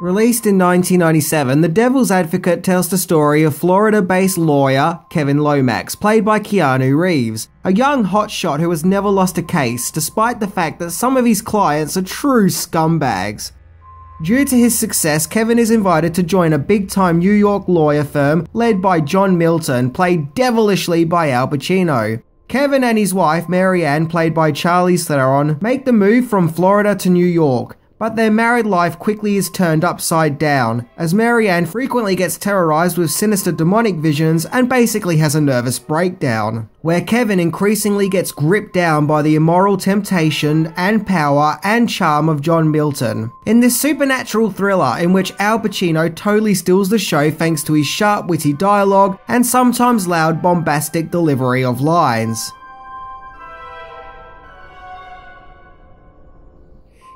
Released in 1997, The Devil's Advocate tells the story of Florida based lawyer Kevin Lomax, played by Keanu Reeves, a young hotshot who has never lost a case, despite the fact that some of his clients are true scumbags. Due to his success, Kevin is invited to join a big time New York lawyer firm led by John Milton, played devilishly by Al Pacino. Kevin and his wife, Mary Ann, played by Charlize Theron, make the move from Florida to New York. But their married life quickly is turned upside down, as Mary Ann frequently gets terrorized with sinister demonic visions and basically has a nervous breakdown, where Kevin increasingly gets gripped down by the immoral temptation and power and charm of John Milton. In this supernatural thriller in which Al Pacino totally steals the show thanks to his sharp, witty dialogue and sometimes loud, bombastic delivery of lines.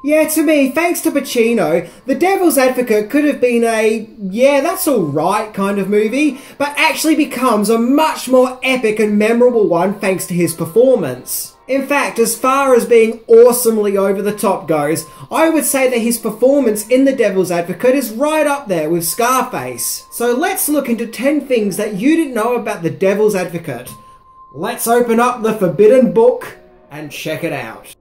Yeah, to me, thanks to Pacino, The Devil's Advocate could have been a, yeah, that's alright kind of movie, but actually becomes a much more epic and memorable one thanks to his performance. In fact, as far as being awesomely over the top goes, I would say that his performance in The Devil's Advocate is right up there with Scarface. So let's look into 10 things that you didn't know about The Devil's Advocate. Let's open up the forbidden book and check it out.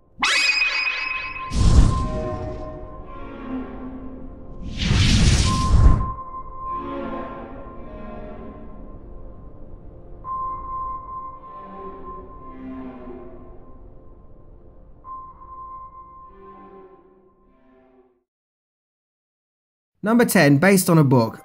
Number 10, based on a book.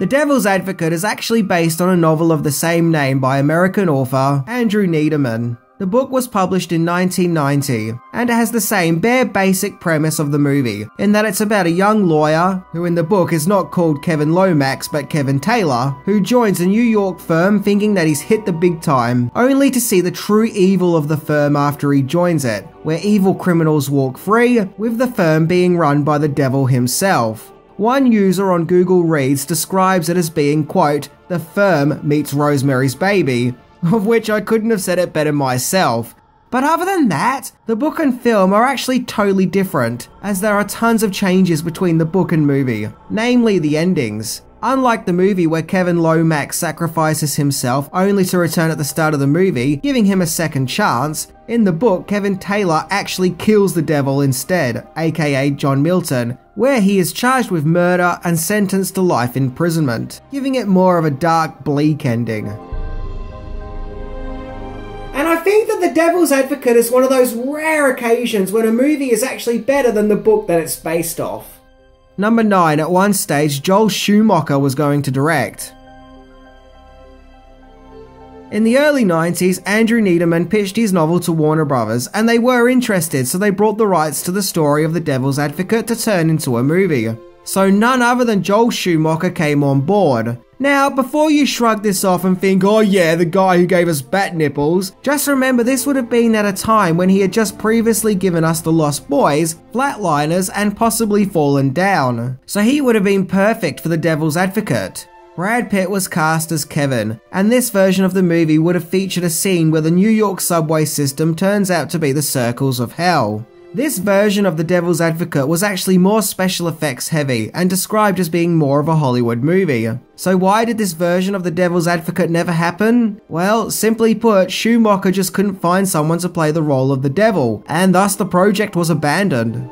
The Devil's Advocate is actually based on a novel of the same name by American author Andrew Neiderman. The book was published in 1990 and it has the same bare basic premise of the movie, in that it's about a young lawyer, who in the book is not called Kevin Lomax but Kevin Taylor, who joins a New York firm thinking that he's hit the big time, only to see the true evil of the firm after he joins it, where evil criminals walk free, with the firm being run by the devil himself. One user on Goodreads describes it as being, quote, the firm meets Rosemary's Baby, of which I couldn't have said it better myself. But other than that, the book and film are actually totally different, as there are tons of changes between the book and movie, namely the endings. Unlike the movie where Kevin Lomax sacrifices himself only to return at the start of the movie, giving him a second chance, in the book Kevin Taylor actually kills the devil instead, aka John Milton, where he is charged with murder and sentenced to life imprisonment, giving it more of a dark, bleak ending. And I think that The Devil's Advocate is one of those rare occasions when a movie is actually better than the book that it's based off. Number 9. At one stage, Joel Schumacher was going to direct. In the early 90s, Andrew Neiderman pitched his novel to Warner Brothers, and they were interested, so they brought the rights to the story of The Devil's Advocate to turn into a movie. So none other than Joel Schumacher came on board. Now, before you shrug this off and think, oh yeah, the guy who gave us bat nipples, just remember this would have been at a time when he had just previously given us The Lost Boys, Flatliners, and possibly Falling Down. So he would have been perfect for the Devil's Advocate. Brad Pitt was cast as Kevin, and this version of the movie would have featured a scene where the New York subway system turns out to be the circles of hell. This version of The Devil's Advocate was actually more special effects heavy and described as being more of a Hollywood movie. So why did this version of The Devil's Advocate never happen? Well, simply put, Schumacher just couldn't find someone to play the role of the devil, and thus the project was abandoned.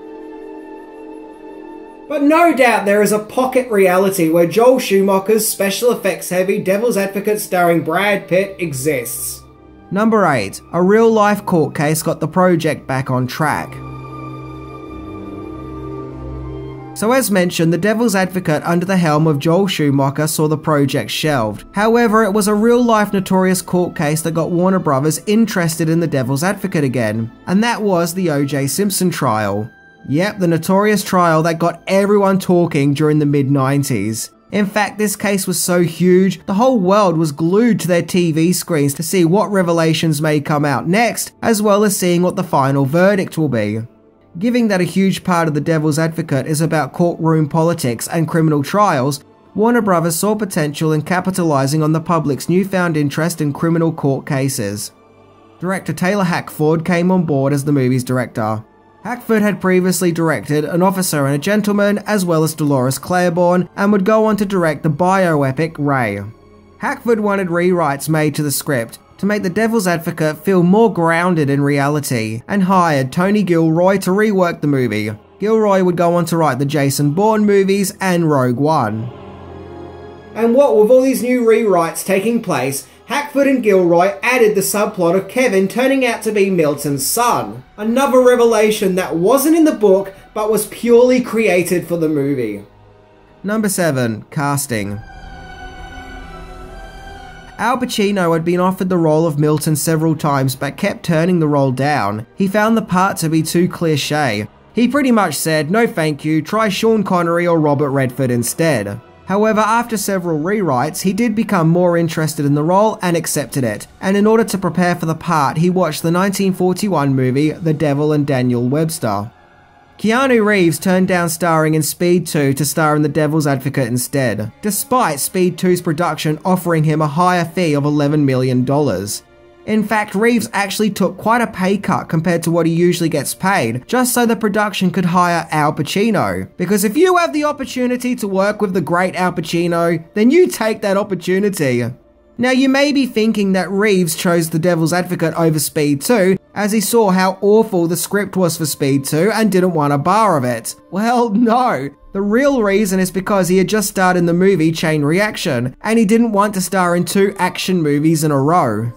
But no doubt there is a pocket reality where Joel Schumacher's special effects heavy Devil's Advocate starring Brad Pitt exists. Number 8. A real life court case got the project back on track. So, as mentioned, the Devil's Advocate under the helm of Joel Schumacher saw the project shelved. However, it was a real life notorious court case that got Warner Brothers interested in the Devil's Advocate again, and that was the O.J. Simpson trial. Yep, the notorious trial that got everyone talking during the mid 90s. In fact, this case was so huge, the whole world was glued to their TV screens to see what revelations may come out next, as well as seeing what the final verdict will be. Given that a huge part of The Devil's Advocate is about courtroom politics and criminal trials, Warner Brothers saw potential in capitalizing on the public's newfound interest in criminal court cases. Director Taylor Hackford came on board as the movie's director. Hackford had previously directed An Officer and a Gentleman as well as Dolores Claiborne and would go on to direct the bioepic Ray. Hackford wanted rewrites made to the script to make the Devil's Advocate feel more grounded in reality and hired Tony Gilroy to rework the movie. Gilroy would go on to write the Jason Bourne movies and Rogue One. And what with all these new rewrites taking place, Hackford and Gilroy added the subplot of Kevin turning out to be Milton's son. Another revelation that wasn't in the book but was purely created for the movie. Number 7. Casting Al Pacino had been offered the role of Milton several times but kept turning the role down. He found the part to be too cliche. He pretty much said, no thank you, try Sean Connery or Robert Redford instead. However, after several rewrites, he did become more interested in the role and accepted it. And in order to prepare for the part, he watched the 1941 movie The Devil and Daniel Webster. Keanu Reeves turned down starring in Speed 2 to star in The Devil's Advocate instead, despite Speed 2's production offering him a higher fee of $11 million. In fact, Reeves actually took quite a pay cut compared to what he usually gets paid, just so the production could hire Al Pacino. Because if you have the opportunity to work with the great Al Pacino, then you take that opportunity. Now, you may be thinking that Reeves chose The Devil's Advocate over Speed 2 as he saw how awful the script was for Speed 2 and didn't want a bar of it. Well, no. The real reason is because he had just starred in the movie Chain Reaction, and he didn't want to star in two action movies in a row.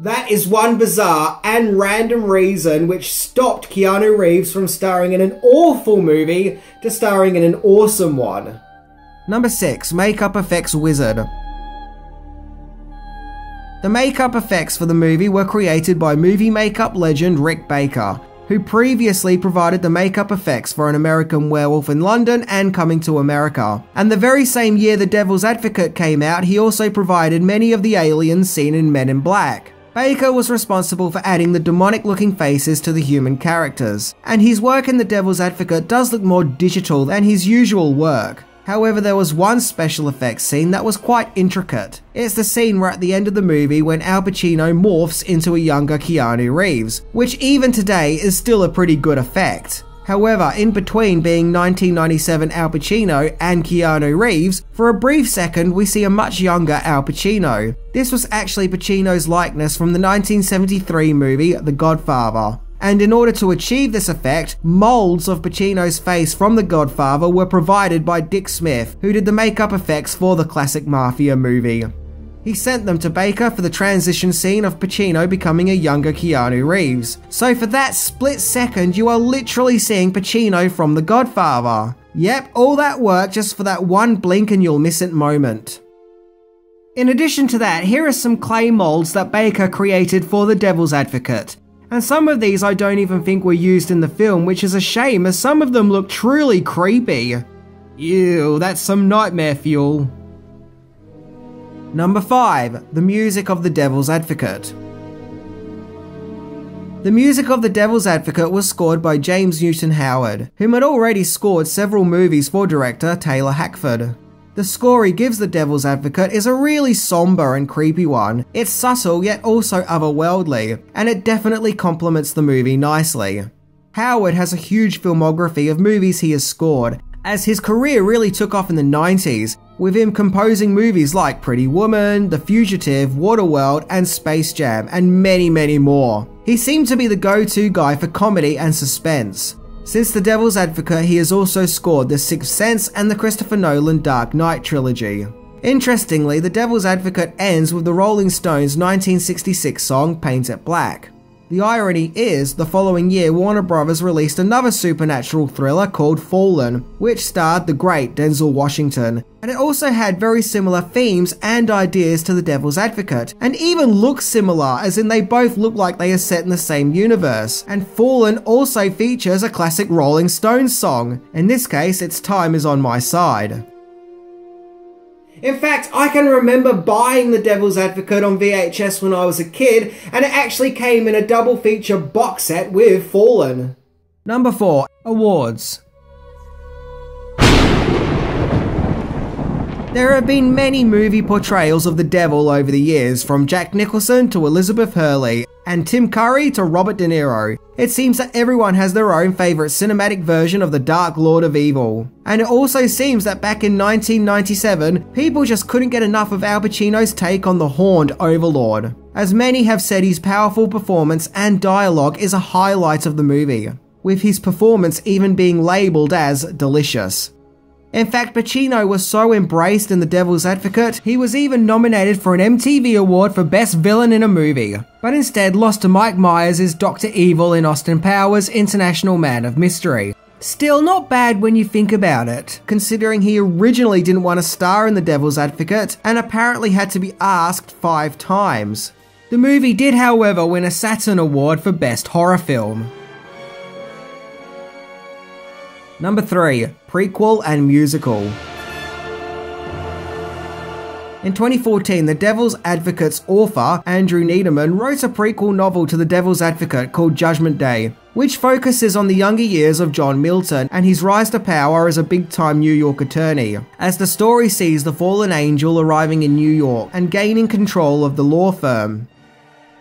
That is one bizarre and random reason which stopped Keanu Reeves from starring in an awful movie to starring in an awesome one. Number 6 Makeup Effects Wizard. The makeup effects for the movie were created by movie makeup legend Rick Baker, who previously provided the makeup effects for An American Werewolf in London and Coming to America. And the very same year The Devil's Advocate came out, he also provided many of the aliens seen in Men in Black. Baker was responsible for adding the demonic looking faces to the human characters, and his work in The Devil's Advocate does look more digital than his usual work. However, there was one special effects scene that was quite intricate. It's the scene where at the end of the movie when Al Pacino morphs into a younger Keanu Reeves, which even today is still a pretty good effect. However, in between being 1997 Al Pacino and Keanu Reeves, for a brief second we see a much younger Al Pacino. This was actually Pacino's likeness from the 1973 movie The Godfather. And in order to achieve this effect, molds of Pacino's face from The Godfather were provided by Dick Smith, who did the makeup effects for the classic Mafia movie. He sent them to Baker for the transition scene of Pacino becoming a younger Keanu Reeves. So for that split second, you are literally seeing Pacino from The Godfather. Yep, all that work just for that one blink and you'll miss it moment. In addition to that, here are some clay molds that Baker created for The Devil's Advocate. And some of these I don't even think were used in the film, which is a shame as some of them look truly creepy. Ew, that's some nightmare fuel. Number 5. The Music of the Devil's Advocate. The music of The Devil's Advocate was scored by James Newton Howard, whom had already scored several movies for director Taylor Hackford. The score he gives The Devil's Advocate is a really somber and creepy one. It's subtle yet also otherworldly, and it definitely complements the movie nicely. Howard has a huge filmography of movies he has scored, as his career really took off in the 90s, with him composing movies like Pretty Woman, The Fugitive, Waterworld, and Space Jam, and many, many more. He seemed to be the go to guy for comedy and suspense. Since The Devil's Advocate, he has also scored The Sixth Sense and the Christopher Nolan Dark Knight trilogy. Interestingly, The Devil's Advocate ends with the Rolling Stones' 1966 song Paint It Black. The irony is, the following year, Warner Bros. released another supernatural thriller called Fallen, which starred the great Denzel Washington, and it also had very similar themes and ideas to The Devil's Advocate, and even looks similar, as in they both look like they are set in the same universe. And Fallen also features a classic Rolling Stones song. In this case, it's Time is on My Side. In fact, I can remember buying The Devil's Advocate on VHS when I was a kid, and it actually came in a double feature box set with Fallen. Number 4 Awards There have been many movie portrayals of the devil over the years, from Jack Nicholson to Elizabeth Hurley, and Tim Curry to Robert De Niro. It seems that everyone has their own favourite cinematic version of the Dark Lord of Evil. And it also seems that back in 1997, people just couldn't get enough of Al Pacino's take on the Horned Overlord. As many have said, his powerful performance and dialogue is a highlight of the movie, with his performance even being labelled as delicious. In fact, Pacino was so embraced in The Devil's Advocate, he was even nominated for an MTV Award for Best Villain in a Movie, but instead lost to Mike Myers as Dr. Evil in Austin Powers' International Man of Mystery. Still not bad when you think about it, considering he originally didn't want to star in The Devil's Advocate and apparently had to be asked five times. The movie did, however, win a Saturn Award for Best Horror Film. Number 3 Prequel and Musical. In 2014, The Devil's Advocate's author, Andrew Neiderman, wrote a prequel novel to The Devil's Advocate called Judgment Day, which focuses on the younger years of John Milton and his rise to power as a big time New York attorney, as the story sees the fallen angel arriving in New York and gaining control of the law firm.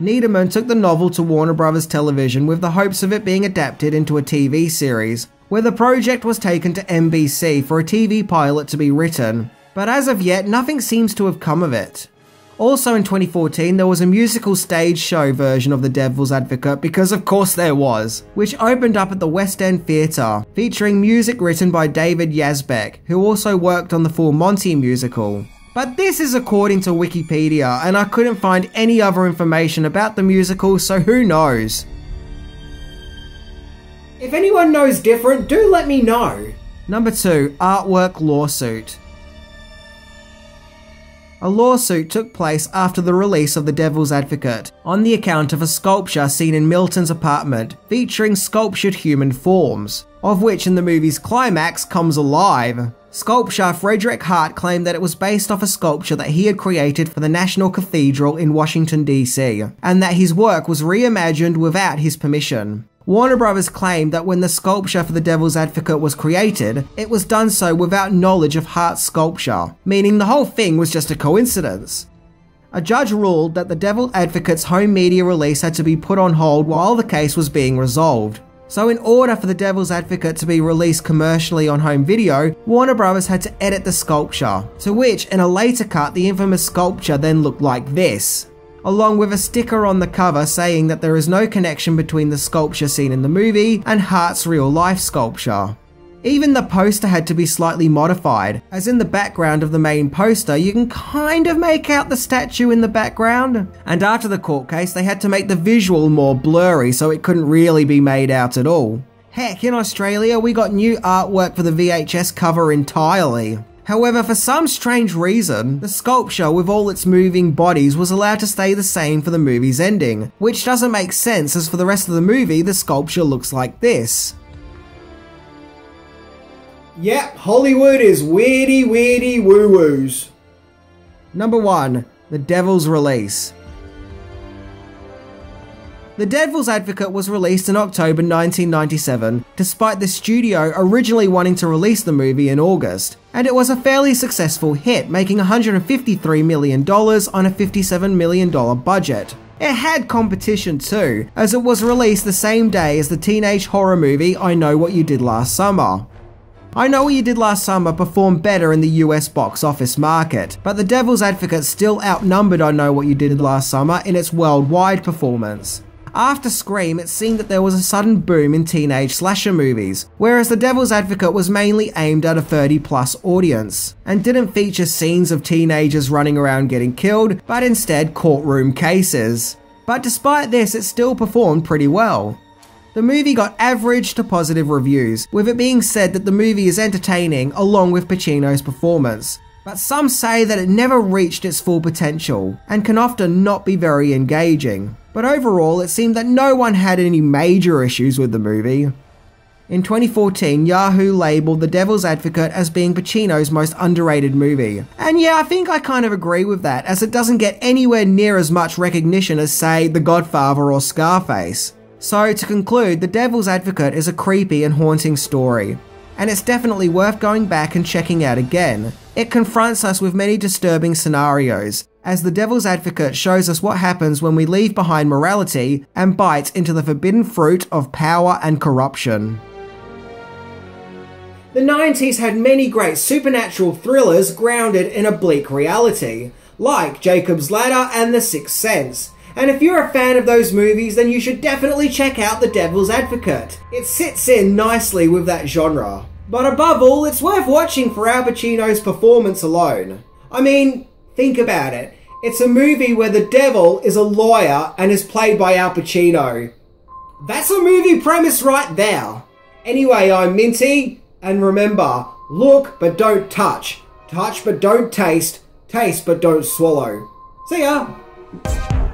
Neiderman took the novel to Warner Brothers Television with the hopes of it being adapted into a TV series, where the project was taken to NBC for a TV pilot to be written, but as of yet, nothing seems to have come of it. Also in 2014, there was a musical stage show version of The Devil's Advocate, because of course there was, which opened up at the West End Theatre, featuring music written by David Yazbek, who also worked on the Full Monty musical. But this is according to Wikipedia, and I couldn't find any other information about the musical, so who knows? If anyone knows different, do let me know. Number 2 Artwork Lawsuit. A lawsuit took place after the release of The Devil's Advocate on the account of a sculpture seen in Milton's apartment featuring sculptured human forms, of which in the movie's climax comes alive. Sculptor Frederick Hart claimed that it was based off a sculpture that he had created for the National Cathedral in Washington, D.C., and that his work was reimagined without his permission. Warner Brothers claimed that when the sculpture for the Devil's Advocate was created, it was done so without knowledge of Hart's sculpture, meaning the whole thing was just a coincidence. A judge ruled that the Devil's Advocate's home media release had to be put on hold while the case was being resolved. So, in order for the Devil's Advocate to be released commercially on home video, Warner Brothers had to edit the sculpture, to which, in a later cut, the infamous sculpture then looked like this along with a sticker on the cover saying that there is no connection between the sculpture seen in the movie and Hart's real life sculpture. Even the poster had to be slightly modified, as in the background of the main poster, you can kind of make out the statue in the background. And after the court case, they had to make the visual more blurry so it couldn't really be made out at all. Heck, in Australia, we got new artwork for the VHS cover entirely. However, for some strange reason, the sculpture with all its moving bodies was allowed to stay the same for the movie's ending, which doesn't make sense as for the rest of the movie, the sculpture looks like this. Yep, Hollywood is weirdy, weirdy woo woos. Number 1 The Devil's Release. The Devil's Advocate was released in October 1997, despite the studio originally wanting to release the movie in August, and it was a fairly successful hit, making $153 million on a $57 million budget. It had competition too, as it was released the same day as the teenage horror movie I Know What You Did Last Summer. I Know What You Did Last Summer performed better in the US box office market, but The Devil's Advocate still outnumbered I Know What You Did Last Summer in its worldwide performance. After Scream, it seemed that there was a sudden boom in teenage slasher movies, whereas The Devil's Advocate was mainly aimed at a 30 plus audience, and didn't feature scenes of teenagers running around getting killed, but instead courtroom cases. But despite this, it still performed pretty well. The movie got average to positive reviews, with it being said that the movie is entertaining along with Pacino's performance, but some say that it never reached its full potential and can often not be very engaging. But overall, it seemed that no one had any major issues with the movie. In 2014, Yahoo labelled The Devil's Advocate as being Pacino's most underrated movie. And yeah, I think I kind of agree with that, as it doesn't get anywhere near as much recognition as, say, The Godfather or Scarface. So, to conclude, The Devil's Advocate is a creepy and haunting story, and it's definitely worth going back and checking out again, It confronts us with many disturbing scenarios, as the devil's advocate shows us what happens when we leave behind morality and bite into the forbidden fruit of power and corruption. The 90s had many great supernatural thrillers grounded in a bleak reality, like Jacob's Ladder and The Sixth Sense. And if you're a fan of those movies, then you should definitely check out The Devil's Advocate. It sits in nicely with that genre. But above all, it's worth watching for Al Pacino's performance alone. I mean, think about it. It's a movie where the devil is a lawyer and is played by Al Pacino. That's a movie premise right there. Anyway, I'm Minty, and remember, look but don't touch, touch but don't taste, taste but don't swallow. See ya!